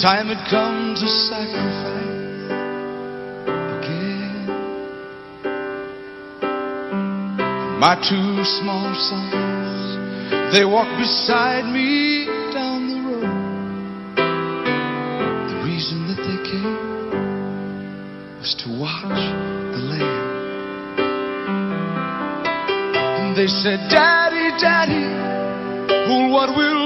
time had come to sacrifice again. My two small sons, they walked beside me down the road. The reason that they came was to watch the lamb. And they said, Daddy, Daddy, well, what will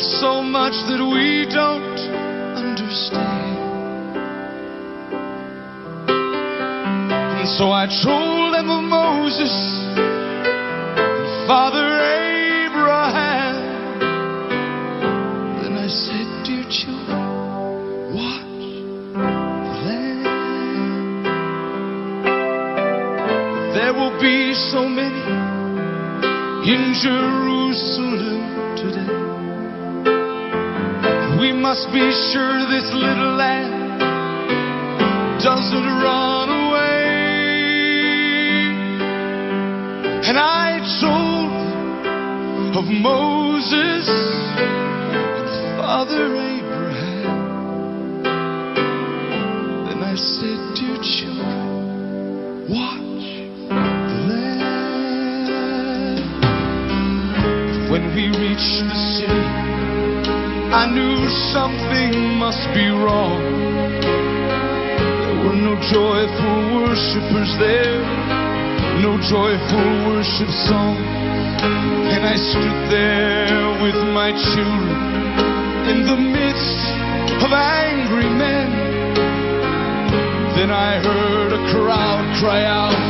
There's so much that we don't understand. And so I told them of Moses and Father Abraham. Then I said, Dear children, watch the lamb. There will be so many in Jerusalem today. We must be sure this little lamb doesn't run away. And I told of Moses and Father Abraham. Then I said, Dear children, watch the lamb. When we reached the city, I knew something must be wrong. There were no joyful worshippers there, no joyful worship song. And I stood there with my children in the midst of angry men. Then I heard a crowd cry out,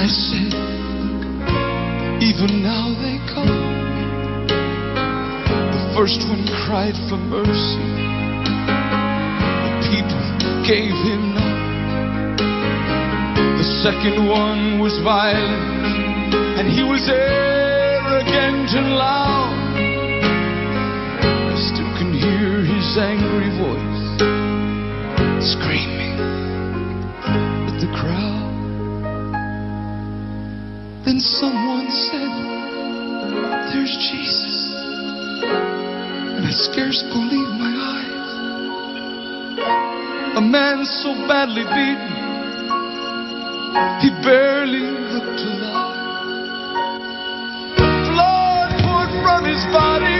I said, even now they come. The first one cried for mercy. The people gave him none. The second one was violent, and he was arrogant and loud. I still can hear his angry voice screaming at the crowd. Then someone said, There's Jesus. And I scarce believed my eyes. A man so badly beaten, he barely looked alive. Blood poured from his body,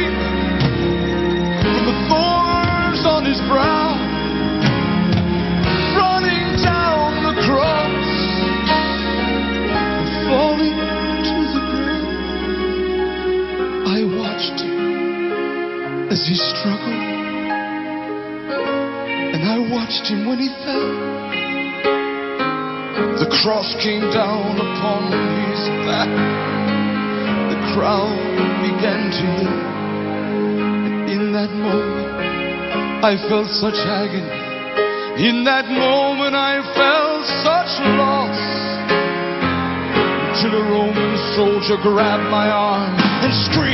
I watched him when he fell. The cross came down upon his back. The crowd began to yell. In that moment, I felt such agony. In that moment, I felt such loss. Till a Roman soldier grabbed my arm and screamed,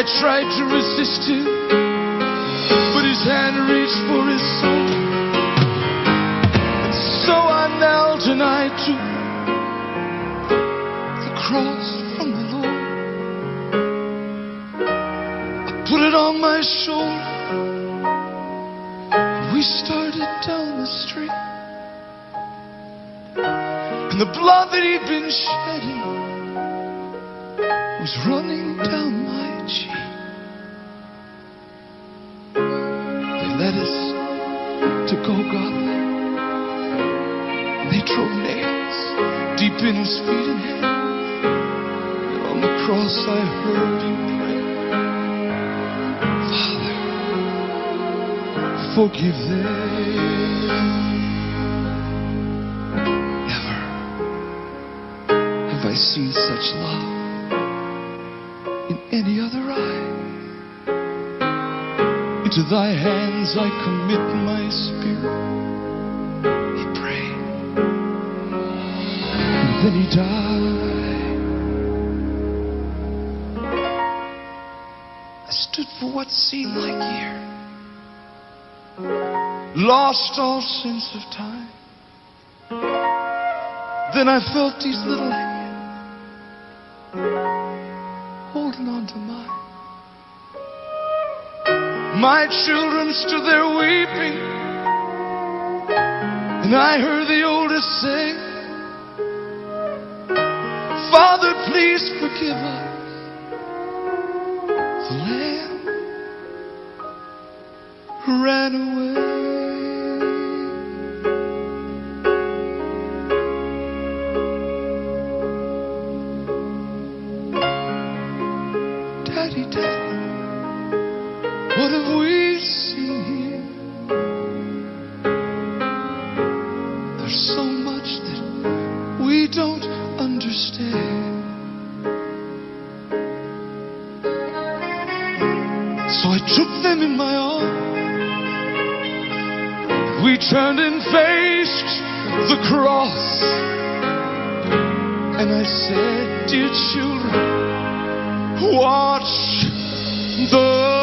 I tried to resist him, but his hand reached for his soul. And so I knelt and I took the cross from the Lord. I put it on my shoulder. And we started down the street. And the blood that he'd been shedding was running down my They led us to Golgotha. They drove nails deep in his feet and hands. And on the cross I heard him pray, Father, forgive them. Never have I seen such love any other eye. Into thy hands I commit my spirit. He prayed. And then he died. I stood for what seemed like years. Lost all sense of time. Then I felt these little mine. My children stood there weeping, and I heard the oldest say, Father, please forgive us. The lamb ran away. We turned and faced the cross. And I said, Dear children, watch the